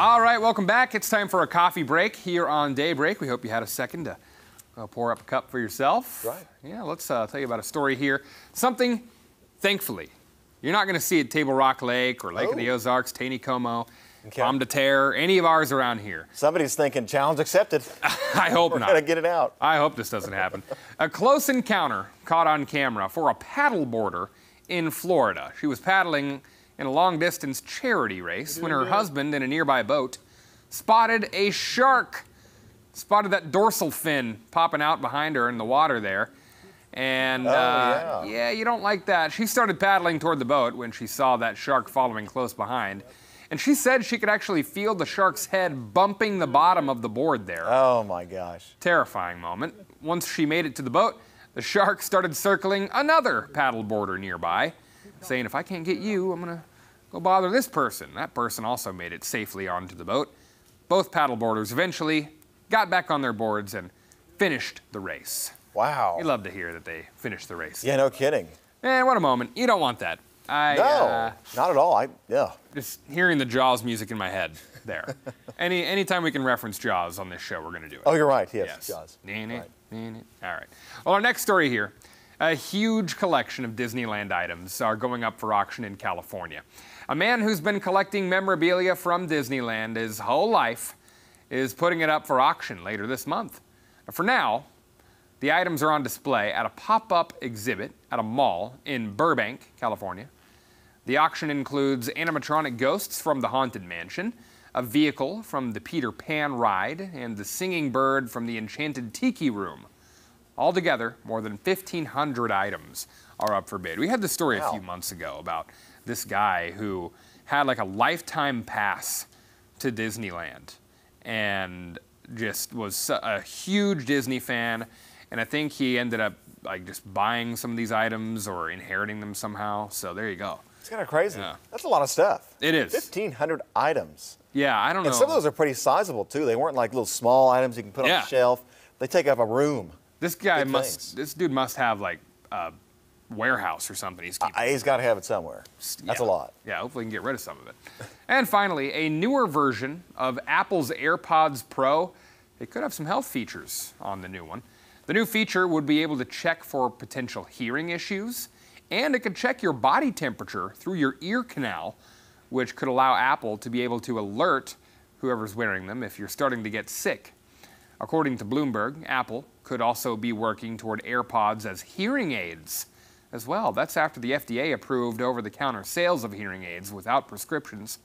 All right, welcome back. It's time for a coffee break here on Daybreak. We hope you had a second to uh, pour up a cup for yourself. Right. Yeah, let's uh, tell you about a story here. Something, thankfully, you're not going to see at Table Rock Lake or Lake of the Oh. Ozarks, Taneycomo, Okay. De Terre, any of ours around here. Somebody's thinking, challenge accepted. I hope We're not. to get it out. I hope this doesn't happen. a close encounter caught on camera for a paddleboarder in Florida. She was paddling in a long distance charity race when her husband in a nearby boat spotted a shark. Spotted that dorsal fin popping out behind her in the water there. And uh, yeah. yeah, you don't like that. She started paddling toward the boat when she saw that shark following close behind. And she said she could actually feel the shark's head bumping the bottom of the board there Oh my gosh. terrifying moment. Once she made it to the boat, the shark started circling another paddleboarder nearby, saying, If I can't get you, I'm going to go bother this person. That person also made it safely onto the boat. Both paddleboarders eventually got back on their boards and finished the race. Wow. You love to hear that they finished the race. Yeah, no kidding. Man, what a moment. You don't want that. I, No, uh, not at all. I yeah. just hearing the Jaws music in my head there. Any anytime we can reference Jaws on this show, we're going to do it. Oh, you're right. Yes, Yes. Jaws. It, Right. All right. Well, our next story here a huge collection of Disneyland items are going up for auction in California. A man who's been collecting memorabilia from Disneyland his whole life is putting it up for auction later this month. For now, the items are on display at a pop up exhibit at a mall in Burbank, California. The auction includes animatronic ghosts from the Haunted Mansion, a vehicle from the Peter Pan ride, and the singing bird from the Enchanted Tiki Room. Altogether, more than 1,500 items are up for bid. We had the story a few months ago about this guy who had like a lifetime pass to Disneyland and just was a huge Disney fan. And I think he ended up like just buying some of these items or inheriting them somehow. So there you go. It's kind of crazy. Yeah. That's a lot of stuff. It is. 1,500 items. Yeah, I don't know. And some of those are pretty sizable too. They weren't like little small items you can put on Yeah. the shelf. They take up a room. This guy big must. things. This dude must have like a warehouse or something. He's keeping. I, he's got to have it somewhere. That's a lot. Yeah, hopefully we can get rid of some of it. and finally, a newer version of Apple's AirPods Pro. It could have some health features on the new one. The new feature would be able to check for potential hearing issues, and it could check your body temperature through your ear canal, which could allow Apple to be able to alert whoever's wearing them if you're starting to get sick. According to Bloomberg, Apple could also be working toward AirPods as hearing aids as well. That's after the FDA approved over the counter sales of hearing aids without prescriptions.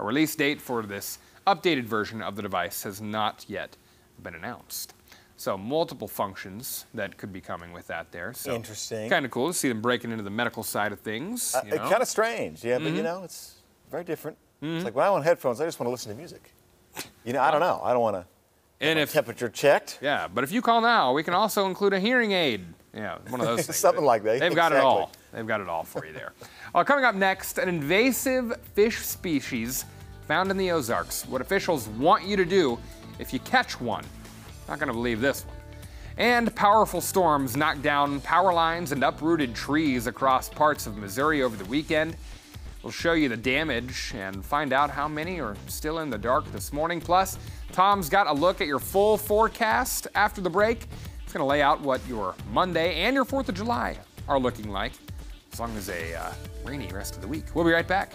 A release date for this updated version of the device has not yet been announced. So, multiple functions that could be coming with that there. So Interesting. Kind of cool to see them breaking into the medical side of things. Uh, you know? kind of strange, yeah, Mm-hmm. but you know, it's very different. It's like when I want headphones, I just want to listen to music. You know, I don't know. I don't want to and if temperature checked. Yeah, but if you call now, we can also include a hearing aid. Yeah, one of those things. Something like that, They've got it all. They've got it all for you there. Uh, coming up next, an invasive fish species found in the Ozarks. What officials want you to do if you catch one. Not going to believe this one. And powerful storms knocked down power lines and uprooted trees across parts of Missouri over the weekend. We'll show you the damage and find out how many are still in the dark this morning. Plus, Tom's got a look at your full forecast after the break. It's going to lay out what your Monday and your 4th of July are looking like, as long as a uh, rainy rest of the week. We'll be right back.